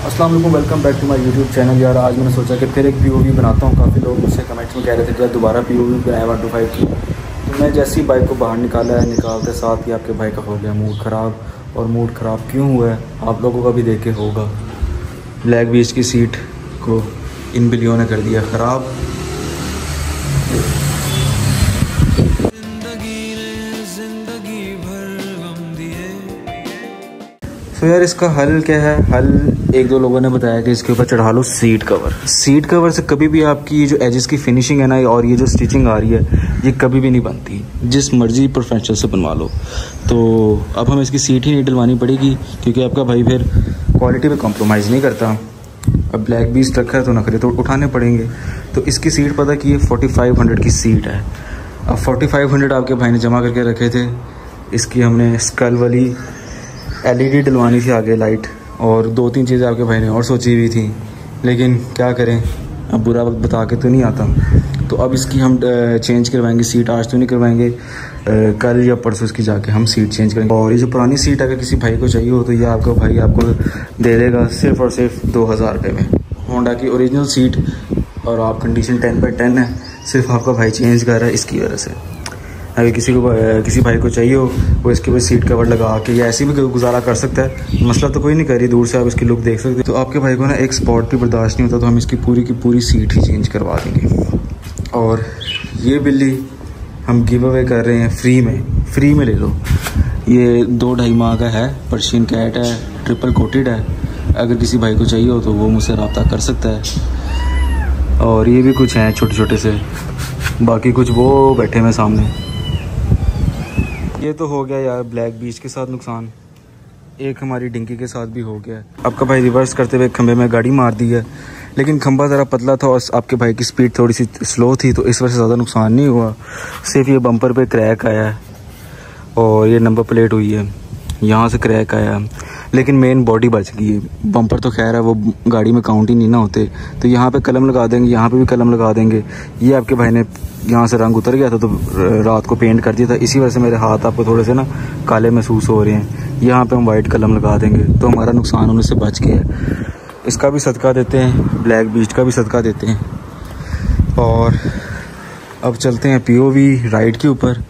अस्सलाम वालेकुम back to my YouTube channel यार। आज मैंने सोचा कि फिर एक पी बनाता हूँ। काफ़ी लोग मुझसे कमेंट्स में कह रहे थे यार दोबारा पी बनाया वन टू फाइव की। तो मैं जैसी बाइक को बाहर निकाला है निकालते साथ ही आपके भाई का हो गया मूड ख़राब। और मूड ख़राब क्यों हुआ है? आप लोगों का भी देखे होगा। ब्लैक बीच की सीट को इन बिलियों ने कर दिया ख़राब। तो यार इसका हल क्या है? हल एक दो लोगों ने बताया कि इसके ऊपर चढ़ा लो सीट कवर सीट कवर से कभी भी आपकी ये जो एजेस की फिनिशिंग है ना और ये जो स्टिचिंग आ रही है ये कभी भी नहीं बनती। जिस मर्ज़ी प्रोफेशनल से बनवा लो। तो अब हमें इसकी सीट ही नहीं डलवानी पड़ेगी क्योंकि आपका भाई फिर क्वालिटी में कॉम्प्रोमाइज़ नहीं करता। अब ब्लैक बीस रखा है तो नखरे तो उठाने पड़ेंगे। तो इसकी सीट पता कि ये फोर्टी फाइव हंड्रेड की सीट है। अब फोर्टी फाइव हंड्रेड आपके भाई ने जमा करके रखे थे। इसकी हमने स्कल वाली एलईडी डलवानी थी आगे लाइट और दो तीन चीज़ें आपके भाई ने और सोची हुई थी। लेकिन क्या करें? अब बुरा वक्त बता के तो नहीं आता। तो अब इसकी हम चेंज करवाएँगे सीट आज तो नहीं करवाएँगे। कल या परसों इसकी जाके हम सीट चेंज करेंगे। और ये जो पुरानी सीट अगर किसी भाई को चाहिए हो तो ये आपका भाई आपको दे देगा सिर्फ़ और सिर्फ़ दो हज़ार रुपये में। होंडा की ओरिजिनल सीट और आप कंडीशन टेन बाई टेन है, सिर्फ़ आपका भाई चेंज कर रहा है इसकी वजह से। अगर किसी को किसी भाई को चाहिए हो, वो इसके ऊपर सीट कवर लगा के या ऐसे भी गुजारा कर सकता है। मसला तो कोई नहीं कर रही, दूर से आप इसकी लुक देख सकते तो आपके भाई को ना एक स्पॉट भी बर्दाश्त नहीं होता तो हम इसकी पूरी की पूरी सीट ही चेंज करवा देंगे। और ये बिल्ली हम गिव अवे कर रहे हैं फ्री में। फ्री में ले लो। ये दो ढाई माह का है पर्शियन कैट है ट्रिपल कोटेड है। अगर किसी भाई को चाहिए हो तो वो मुझसे रबता कर सकता है। और ये भी कुछ हैं छोटे छोटे से। बाकी कुछ वो बैठे हुए सामने। ये तो हो गया यार ब्लैक बीच के साथ नुकसान। एक हमारी डिंकी के साथ भी हो गया। है आपका भाई रिवर्स करते हुए खंबे में गाड़ी मार दी है। लेकिन खंबा ज़रा पतला था और आपके भाई की स्पीड थोड़ी सी स्लो थी तो इस वजह से ज़्यादा नुकसान नहीं हुआ। सिर्फ़ ये बम्पर पे क्रैक आया है। और ये नंबर प्लेट हुई है। यहाँ से क्रैक आया लेकिन मेन बॉडी बच गई है। बम्पर तो खैर है, वो गाड़ी में काउंट ही नहीं ना होते। तो यहाँ पे कलम लगा देंगे, यहाँ पे भी कलम लगा देंगे। ये आपके भाई ने यहाँ से रंग उतर गया था तो रात को पेंट कर दिया था। इसी वजह से मेरे हाथ आपको थोड़े से ना काले महसूस हो रहे हैं। यहाँ पे हम वाइट कलम लगा देंगे तो हमारा नुकसान होने से बच गया इसका भी सदका देते हैं ब्लैक बीच का भी सदका देते हैं। और अब चलते हैं पीओवी राइड के ऊपर।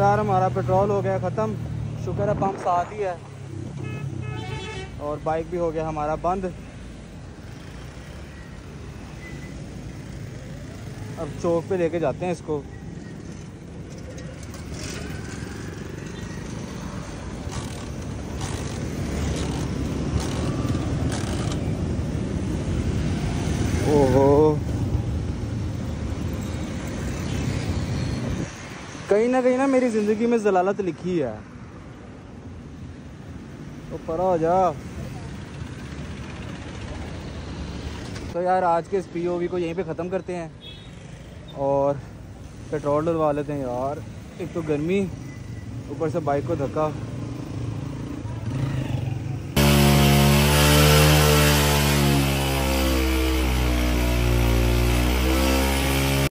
यार, हमारा पेट्रोल हो गया ख़त्म। शुक्र है पंप साथ ही है। और बाइक भी हो गया हमारा बंद। अब चौक पे लेके जाते हैं इसको। कहीं ना कहीं ना मेरी ज़िंदगी में जलालत लिखी है। तो परा हो जा तो यार आज के इस पीओवी को यहीं पे ख़त्म करते हैं। और पेट्रोल डलवा लेते हैं यार। एक तो गर्मी, ऊपर से बाइक को धक्का।